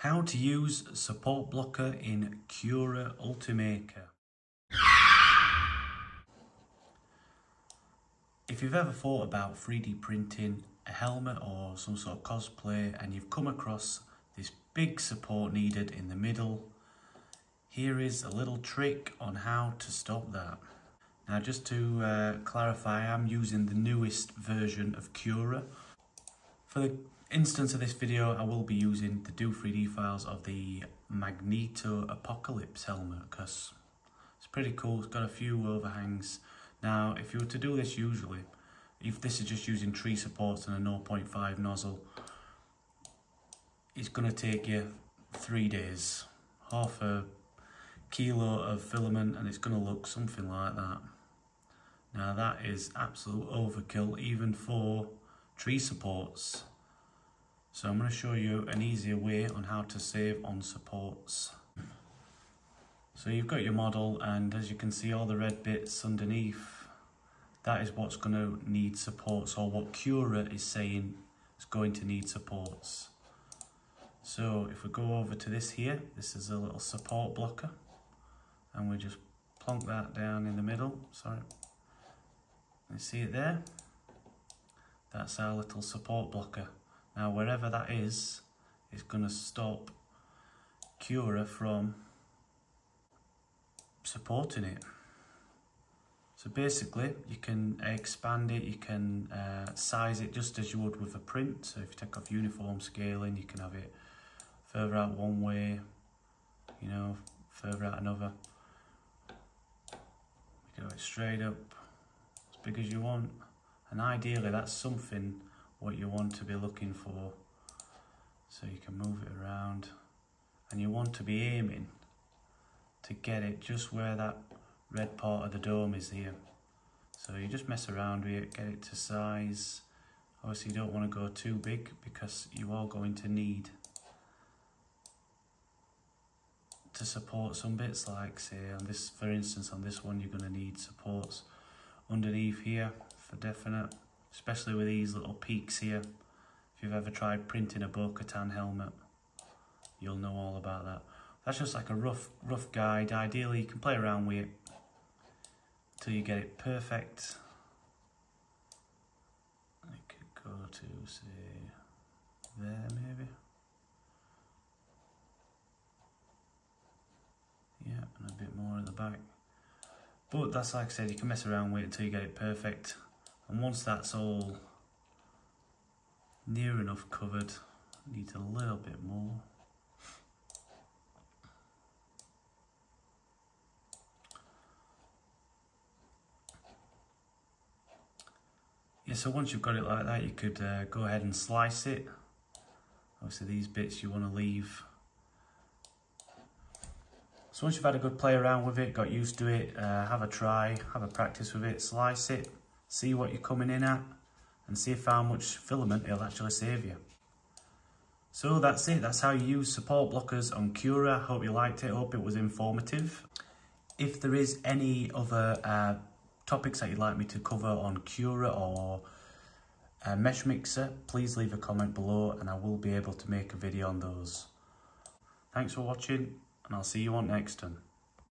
How to use support blocker in Cura Ultimaker. If you've ever thought about 3D printing a helmet or some sort of cosplay and you've come across this big support needed in the middle, here is a little trick on how to stop that. Now just to uh, clarify, I'm using the newest version of Cura. For the instance of this video, I will be using the Do 3D files of the Magneto Apocalypse helmet because it's pretty cool. It's got a few overhangs. Now, if you were to do this usually, if this is just using tree supports and a 0.5 nozzle, it's going to take you three days, half a kilo of filament, and it's going to look something like that. Now that is absolute overkill even for tree supports. So I'm going to show you an easier way on how to save on supports. So you've got your model and as you can see all the red bits underneath, that is what's going to need supports or what Cura is saying is going to need supports. So if we go over to this here, this is a little support blocker and we just plonk that down in the middle, sorry. You see it there? That's our little support blocker. Now wherever that is, it's going to stop Cura from supporting it. So basically you can expand it, you can uh, size it just as you would with a print. So if you take off uniform scaling, you can have it further out one way, you know, further out another. You can go it straight up, as big as you want. And ideally that's something what you want to be looking for. So you can move it around and you want to be aiming to get it just where that red part of the dome is here. So you just mess around with it, get it to size. Obviously you don't want to go too big because you are going to need to support some bits like say on this for instance on this one you're going to need supports underneath here for definite especially with these little peaks here. If you've ever tried printing a Bo-Katan helmet, you'll know all about that. That's just like a rough, rough guide. Ideally, you can play around with it till you get it perfect. I could go to, say, there maybe. Yeah, and a bit more at the back. But that's like I said, you can mess around with it until you get it perfect. And once that's all near enough covered, needs a little bit more. Yeah, so once you've got it like that, you could uh, go ahead and slice it. Obviously these bits you want to leave. So once you've had a good play around with it, got used to it, uh, have a try, have a practice with it, slice it, see what you're coming in at and see how much filament it'll actually save you. So that's it, that's how you use support blockers on Cura. Hope you liked it, hope it was informative. If there is any other uh, topics that you'd like me to cover on Cura or uh, Mesh Mixer, please leave a comment below and I will be able to make a video on those. Thanks for watching and I'll see you on next time.